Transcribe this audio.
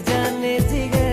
जाने जिगर